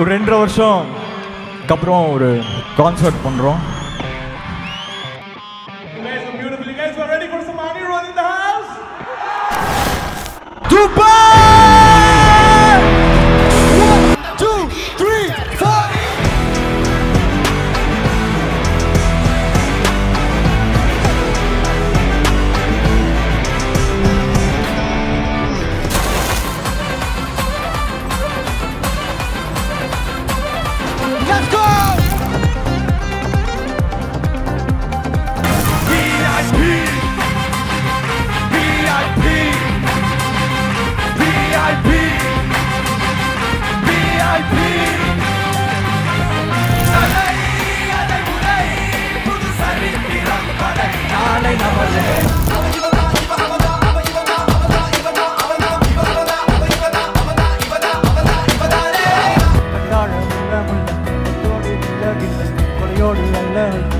ஒரு ரெண்டரை வருஷம் அப்புறம் ஒரு கான்சர்ட் பண்ணுறோம் You Let's go! VIP! VIP! VIP! VIP! down.